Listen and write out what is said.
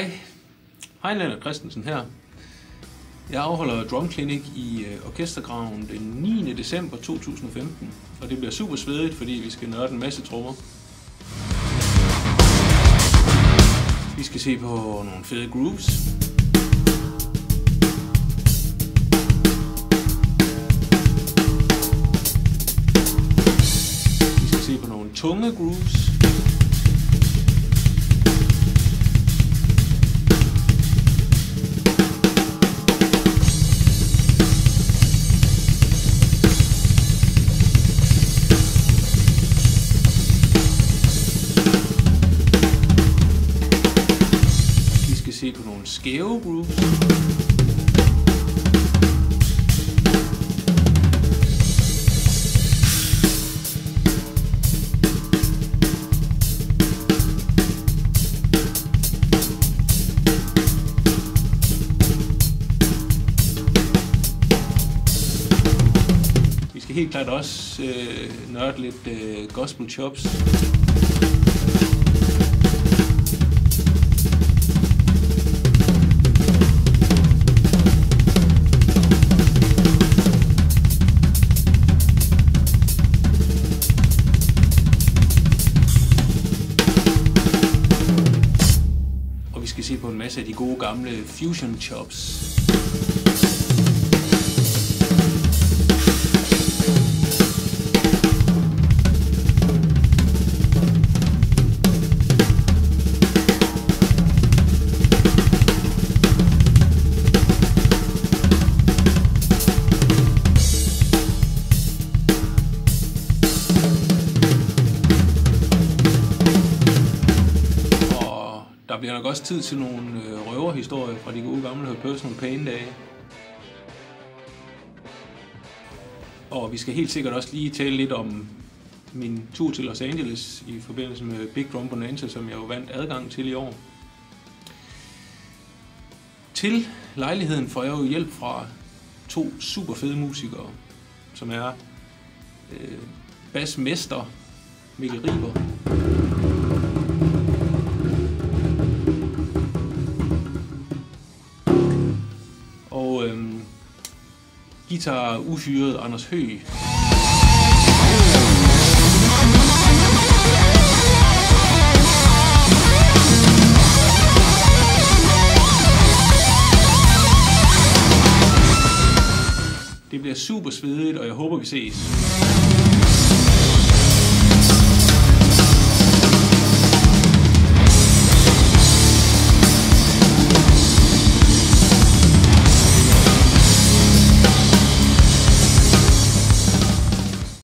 Hej. Hej, Lennart Christensen her. Jeg afholder Drum Clinic i øh, Orkestergraven den 9. december 2015, og det bliver super svedigt, fordi vi skal nørde en masse trommer. Vi skal se på nogle fede grooves. Vi skal se på nogle tunge grooves. Se på nogle skæve grooves. Vi skal helt klart også øh, nørde lidt øh, gospel chops. Skal se på en masse af de gode gamle fusion chops. Bliver nok også tid til nogle øh, røverhistorier fra de gode gamle Personal Pain dage. Og vi skal helt sikkert også lige tale lidt om min tur til Los Angeles i forbindelse med Big Drum Bonanza, som jeg jo vandt adgang til i år. Til lejligheden får jeg jo hjælp fra to super fede musikere, som er øh, basmester Mikkel Riber guitar uhyret Anders Høgh. Det bliver super svedigt, og jeg håber, vi ses.